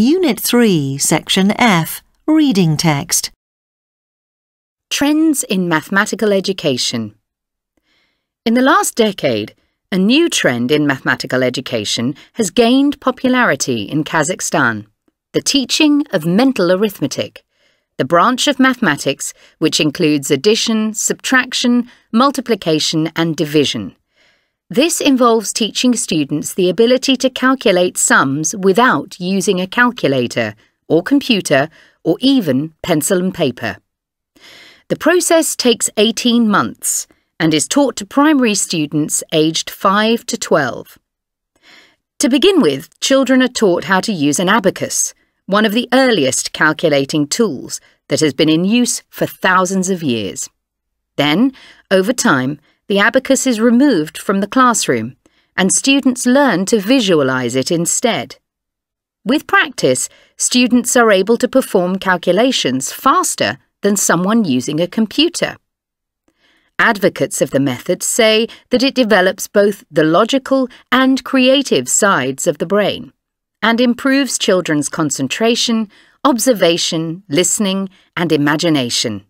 Unit 3, Section F, Reading Text. Trends in mathematical education. In the last decade, a new trend in mathematical education has gained popularity in Kazakhstan the teaching of mental arithmetic, the branch of mathematics which includes addition, subtraction, multiplication, and division. This involves teaching students the ability to calculate sums without using a calculator or computer or even pencil and paper. The process takes 18 months and is taught to primary students aged 5 to 12. To begin with, children are taught how to use an abacus, one of the earliest calculating tools that has been in use for thousands of years. Then, over time, the abacus is removed from the classroom and students learn to visualize it instead. With practice, students are able to perform calculations faster than someone using a computer. Advocates of the method say that it develops both the logical and creative sides of the brain and improves children's concentration, observation, listening, and imagination.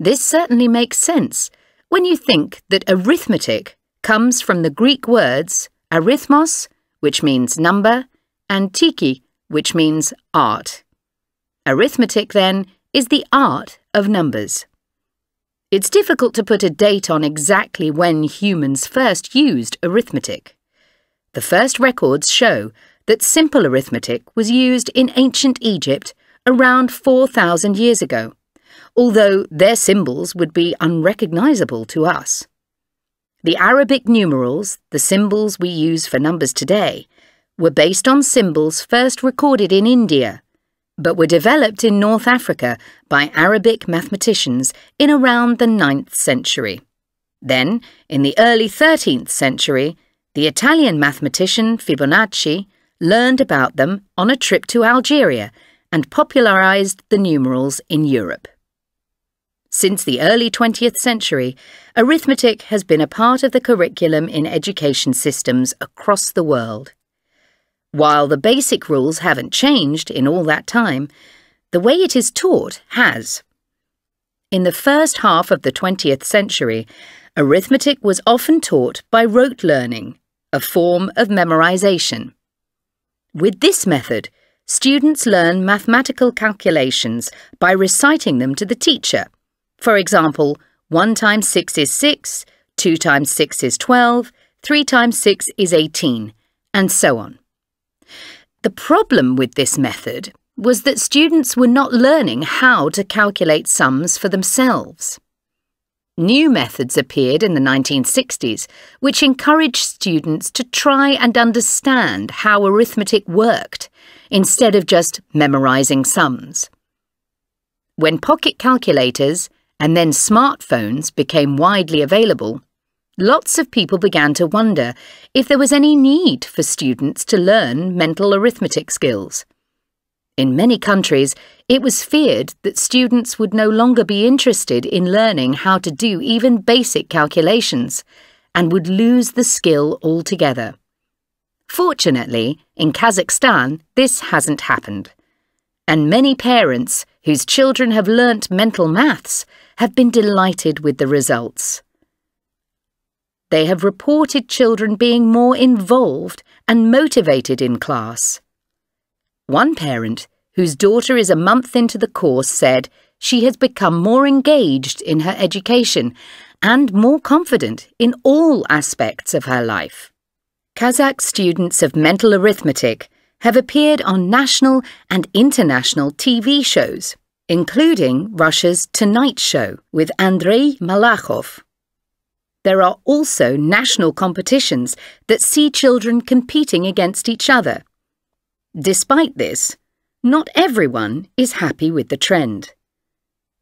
This certainly makes sense when you think that arithmetic comes from the Greek words arithmos, which means number, and tiki, which means art. Arithmetic, then, is the art of numbers. It's difficult to put a date on exactly when humans first used arithmetic. The first records show that simple arithmetic was used in ancient Egypt around 4,000 years ago although their symbols would be unrecognizable to us. The Arabic numerals, the symbols we use for numbers today, were based on symbols first recorded in India, but were developed in North Africa by Arabic mathematicians in around the 9th century. Then, in the early 13th century, the Italian mathematician Fibonacci learned about them on a trip to Algeria and popularized the numerals in Europe. Since the early 20th century, arithmetic has been a part of the curriculum in education systems across the world. While the basic rules haven't changed in all that time, the way it is taught has. In the first half of the 20th century, arithmetic was often taught by rote learning, a form of memorization. With this method, students learn mathematical calculations by reciting them to the teacher for example, 1 times 6 is 6, 2 times 6 is 12, 3 times 6 is 18, and so on. The problem with this method was that students were not learning how to calculate sums for themselves. New methods appeared in the 1960s which encouraged students to try and understand how arithmetic worked instead of just memorizing sums. When pocket calculators, and then smartphones became widely available, lots of people began to wonder if there was any need for students to learn mental arithmetic skills. In many countries, it was feared that students would no longer be interested in learning how to do even basic calculations and would lose the skill altogether. Fortunately, in Kazakhstan, this hasn't happened. And many parents whose children have learnt mental maths have been delighted with the results. They have reported children being more involved and motivated in class. One parent, whose daughter is a month into the course, said she has become more engaged in her education and more confident in all aspects of her life. Kazakh students of mental arithmetic have appeared on national and international TV shows including Russia's Tonight Show with Andrei Malakhov. There are also national competitions that see children competing against each other. Despite this, not everyone is happy with the trend.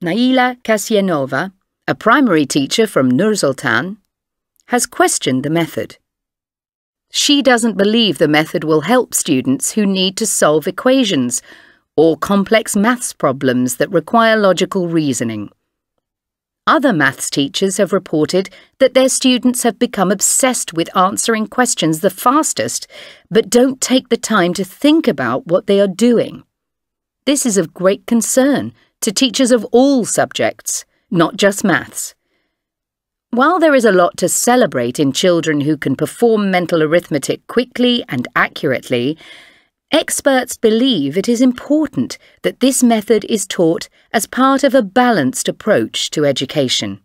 Naila Kasyanova, a primary teacher from Nur-Sultan, has questioned the method. She doesn't believe the method will help students who need to solve equations or complex maths problems that require logical reasoning. Other maths teachers have reported that their students have become obsessed with answering questions the fastest, but don't take the time to think about what they are doing. This is of great concern to teachers of all subjects, not just maths. While there is a lot to celebrate in children who can perform mental arithmetic quickly and accurately, experts believe it is important that this method is taught as part of a balanced approach to education.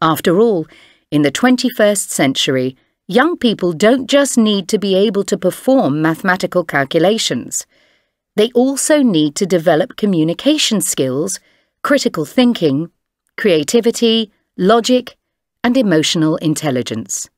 After all, in the 21st century, young people don't just need to be able to perform mathematical calculations. They also need to develop communication skills, critical thinking, creativity, logic, and emotional intelligence.